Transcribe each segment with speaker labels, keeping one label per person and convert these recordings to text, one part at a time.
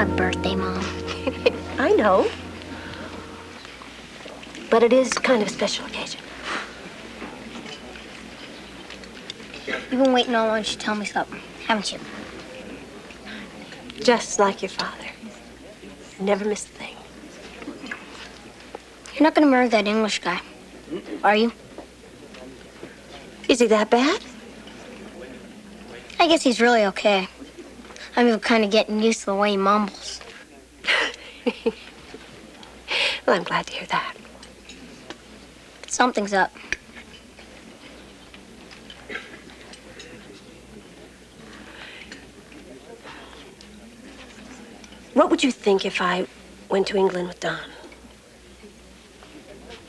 Speaker 1: my birthday, Mom.
Speaker 2: I know. But it is kind of a special occasion.
Speaker 1: You've been waiting all along to tell me something, haven't you?
Speaker 2: Just like your father. Never missed a thing.
Speaker 1: You're not gonna marry that English guy, are you?
Speaker 2: Is he that bad?
Speaker 1: I guess he's really okay. I'm kind of getting used to the way he mumbles.
Speaker 2: Well, I'm glad to hear that.
Speaker 1: Something's up.
Speaker 2: What would you think if I went to England with Don?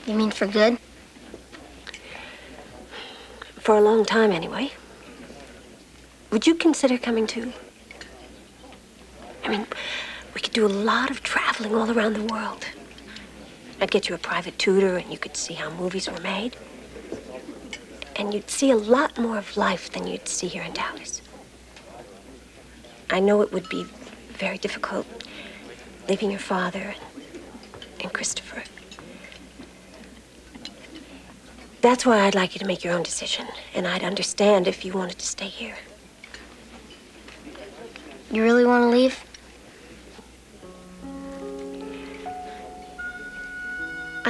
Speaker 1: You mean for good?
Speaker 2: For a long time, anyway. Would you consider coming too? I mean, we could do a lot of traveling all around the world. I'd get you a private tutor, and you could see how movies were made. And you'd see a lot more of life than you'd see here in Dallas. I know it would be very difficult leaving your father and, and Christopher. That's why I'd like you to make your own decision, and I'd understand if you wanted to stay here.
Speaker 1: You really want to leave?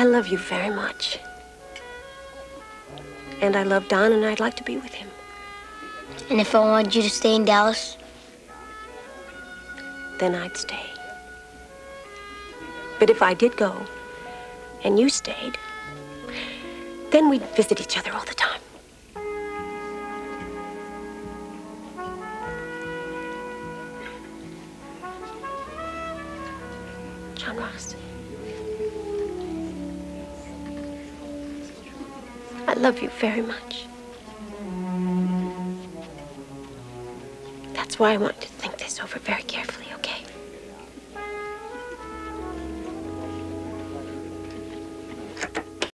Speaker 2: I love you very much. And I love Don, and I'd like to be with him.
Speaker 1: And if I wanted you to stay in Dallas?
Speaker 2: Then I'd stay. But if I did go, and you stayed, then we'd visit each other all the time. John Ross. I love you very much. That's why I want you to think this over very carefully.